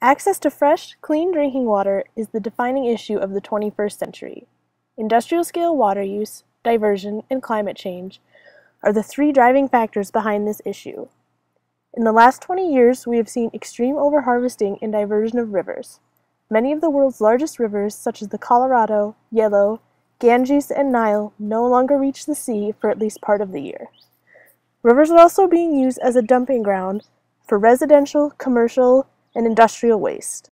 Access to fresh, clean drinking water is the defining issue of the 21st century. Industrial scale water use, diversion, and climate change are the three driving factors behind this issue. In the last 20 years, we have seen extreme overharvesting and diversion of rivers. Many of the world's largest rivers, such as the Colorado, Yellow, Ganges, and Nile, no longer reach the sea for at least part of the year. Rivers are also being used as a dumping ground for residential, commercial, and industrial waste.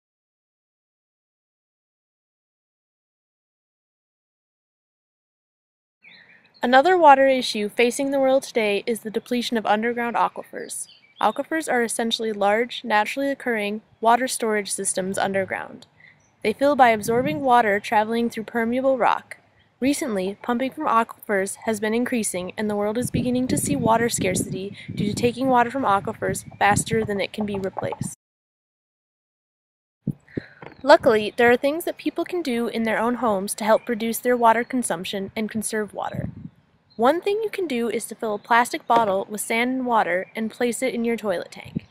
Another water issue facing the world today is the depletion of underground aquifers. Aquifers are essentially large, naturally occurring water storage systems underground. They fill by absorbing water traveling through permeable rock. Recently, pumping from aquifers has been increasing and the world is beginning to see water scarcity due to taking water from aquifers faster than it can be replaced. Luckily, there are things that people can do in their own homes to help reduce their water consumption and conserve water. One thing you can do is to fill a plastic bottle with sand and water and place it in your toilet tank.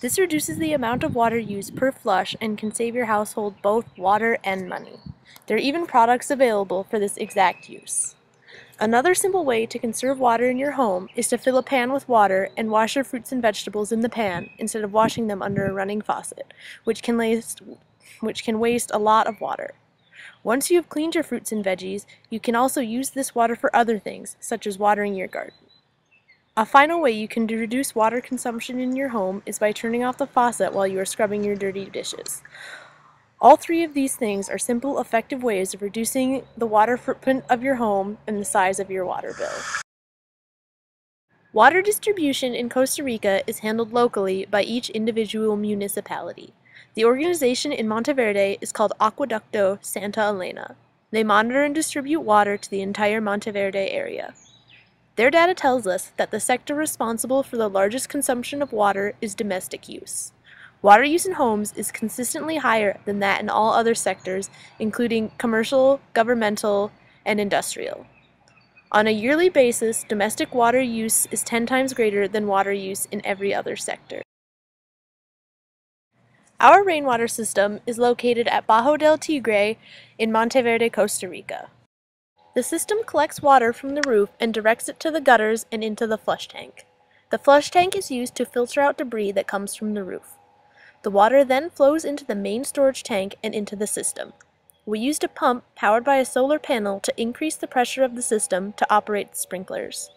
This reduces the amount of water used per flush and can save your household both water and money. There are even products available for this exact use. Another simple way to conserve water in your home is to fill a pan with water and wash your fruits and vegetables in the pan instead of washing them under a running faucet, which can waste, which can waste a lot of water. Once you have cleaned your fruits and veggies, you can also use this water for other things, such as watering your garden. A final way you can reduce water consumption in your home is by turning off the faucet while you are scrubbing your dirty dishes. All three of these things are simple, effective ways of reducing the water footprint of your home and the size of your water bill. Water distribution in Costa Rica is handled locally by each individual municipality. The organization in Monteverde is called Acueducto Santa Elena. They monitor and distribute water to the entire Monteverde area. Their data tells us that the sector responsible for the largest consumption of water is domestic use. Water use in homes is consistently higher than that in all other sectors, including commercial, governmental, and industrial. On a yearly basis, domestic water use is 10 times greater than water use in every other sector. Our rainwater system is located at Bajo del Tigre in Monteverde, Costa Rica. The system collects water from the roof and directs it to the gutters and into the flush tank. The flush tank is used to filter out debris that comes from the roof. The water then flows into the main storage tank and into the system. We used a pump powered by a solar panel to increase the pressure of the system to operate the sprinklers.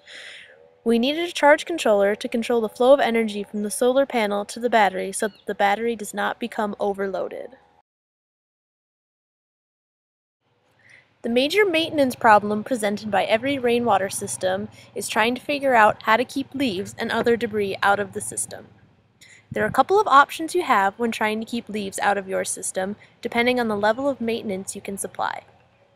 We needed a charge controller to control the flow of energy from the solar panel to the battery so that the battery does not become overloaded. The major maintenance problem presented by every rainwater system is trying to figure out how to keep leaves and other debris out of the system. There are a couple of options you have when trying to keep leaves out of your system, depending on the level of maintenance you can supply.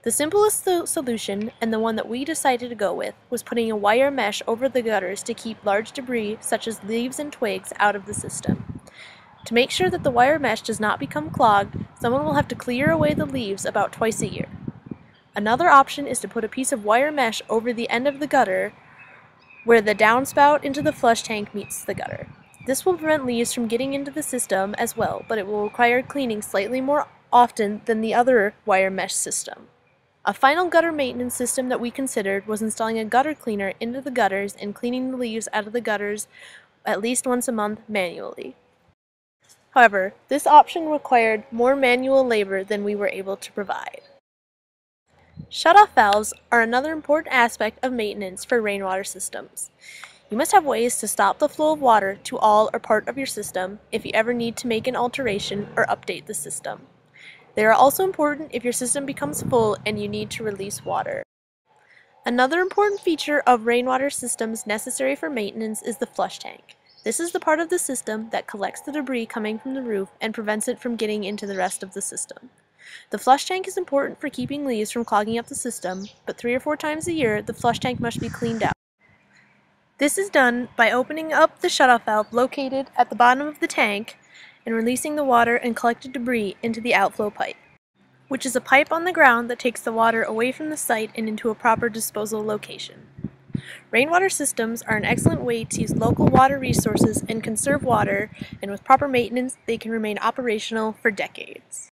The simplest solution, and the one that we decided to go with, was putting a wire mesh over the gutters to keep large debris, such as leaves and twigs, out of the system. To make sure that the wire mesh does not become clogged, someone will have to clear away the leaves about twice a year. Another option is to put a piece of wire mesh over the end of the gutter where the downspout into the flush tank meets the gutter. This will prevent leaves from getting into the system as well, but it will require cleaning slightly more often than the other wire mesh system. A final gutter maintenance system that we considered was installing a gutter cleaner into the gutters and cleaning the leaves out of the gutters at least once a month manually. However, this option required more manual labor than we were able to provide. Shutoff valves are another important aspect of maintenance for rainwater systems. You must have ways to stop the flow of water to all or part of your system if you ever need to make an alteration or update the system. They are also important if your system becomes full and you need to release water. Another important feature of rainwater systems necessary for maintenance is the flush tank. This is the part of the system that collects the debris coming from the roof and prevents it from getting into the rest of the system. The flush tank is important for keeping leaves from clogging up the system, but three or four times a year the flush tank must be cleaned out. This is done by opening up the shutoff valve located at the bottom of the tank and releasing the water and collected debris into the outflow pipe, which is a pipe on the ground that takes the water away from the site and into a proper disposal location. Rainwater systems are an excellent way to use local water resources and conserve water, and with proper maintenance, they can remain operational for decades.